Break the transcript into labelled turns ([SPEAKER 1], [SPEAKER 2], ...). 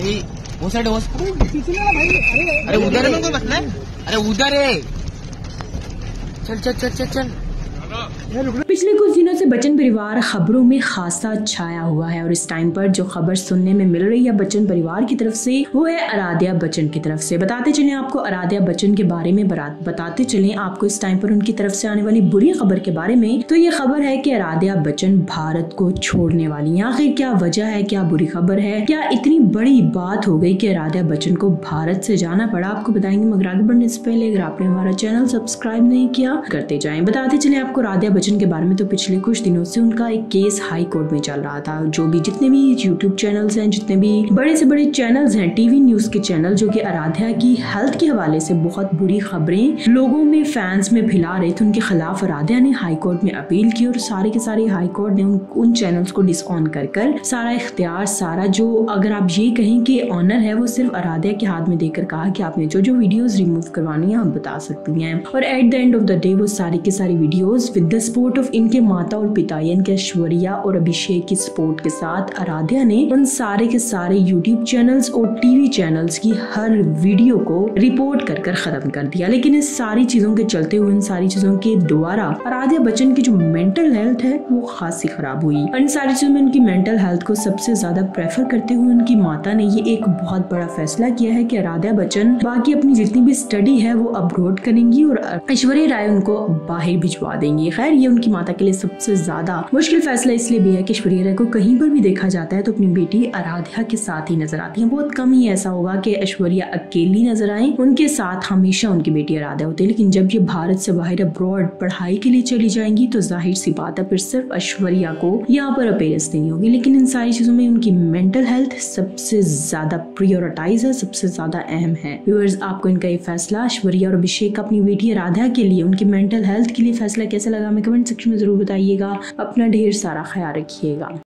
[SPEAKER 1] वो साइड वो
[SPEAKER 2] अरे
[SPEAKER 1] उधर है है। अरे उधर है। चल चल चल चल चल।
[SPEAKER 3] पिछले कुछ दिनों से बच्चन परिवार खबरों में खासा छाया हुआ है और इस टाइम पर जो खबर सुनने में मिल रही है बच्चन परिवार की तरफ़ से, वो है आराध्या बच्चन की तरफ़ से। बताते चले आपको आराध्या बच्चन के बारे में बताते चले आपको इस टाइम पर उनकी तरफ़ से आने वाली बुरी खबर के बारे में। तो ये खबर है की आराध्या बच्चन भारत को छोड़ने वाली है। आखिर क्या वजह है, क्या बुरी खबर है? क्या इतनी बड़ी बात हो गई की आराध्या बच्चन को भारत से जाना पड़ा? आपको बताएँगे, मगर आगे बढ़ने से पहले अगर आपने हमारा चैनल सब्सक्राइब नहीं किया, करते जाए। बताते चले आपको राधिया बच्चन के बारे में तो पिछले कुछ दिनों से उनका एक केस हाई कोर्ट में चल रहा था जो भी जितने भी यूट्यूब चैनल्स हैं जितने भी बड़े से बड़े चैनल्स हैं टीवी न्यूज़ के चैनल जो कि आराध्या की हेल्थ के हवाले से बहुत बुरी खबरें लोगों में फैंस में फैला रहे थे उनके खिलाफ आराध्या ने हाई कोर्ट में अपील की और सारे के सारे हाई कोर्ट ने उन, उन चैनल्स को डिसऑन कर कर सारा इख्तियार सारा जो अगर आप ये कहें कि ऑनर है वो सिर्फ़ आराध्या के हाथ में देकर कहा कि आपने जो जो वीडियोस रिमूव करवानी है आप बता सकती हैं। और at the end of the day वो सारी की सारी videos with the support of इनके माता और पिता यानी ऐश्वर्या और अभिषेक की सपोर्ट के साथ आराध्या ने उन सारे के सारे यूट्यूब चैनल्स और टीवी चैनल्स की हर वीडियो को रिपोर्ट कर कर खत्म कर दिया लेकिन इस सारी चीज़ों के चलते हुए इन सारी चीज़ों के द्वारा आराध्या बच्चन की जो मेंटल हेल्थ है वो खासी खराब हुई इन सारी चीज़ों में उनकी मेंटल हेल्थ को सबसे ज़्यादा प्रेफर करते हुए उनकी माता ने ये एक बहुत बड़ा फैसला किया है कि आराध्या बच्चन बाकी अपनी जितनी भी स्टडी है वो अपलोड करेंगी और ऐश्वर्या राय उनको बाहर भिजवा देंगी खैर, ये उनकी माता के लिए सबसे ज़्यादा मुश्किल फैसला इसलिए भी है कि ऐश्वर्या राय को कहीं पर भी देखा जाता है तो अपनी बेटी आराध्या के साथ ही नज़र आती है। बहुत कम ही ऐसा होगा कि ऐश्वर्या अकेली नज़र आए, उनके साथ हमेशा उनकी बेटी आराध्या होती है। लेकिन जब ये भारत से बाहर अब्रॉड पढ़ाई के लिए चली जाएँगी तो ज़ाहिर सी बात है फिर सिर्फ़ ऐश्वर्या को यहाँ पर अपेयरेंस देनी होगी। लेकिन इन सारी चीज़ों में उनकी मेंटल हेल्थ सबसे ज़्यादा प्रियोरिटाइज है, सबसे ज़्यादा अहम है। व्यूअर्स आपको इनका ये फैसला, ऐश्वर्या और अभिषेक अपनी बेटी आराध्या के लिए, उनकी मेंटल हेल्थ के लिए फैसला कैसे लगा हमें कमेंट सेक्शन में ज़रूर बताइएगा। अपना ढेर सारा ख्याल रखिएगा।